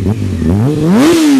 Mm-hmm.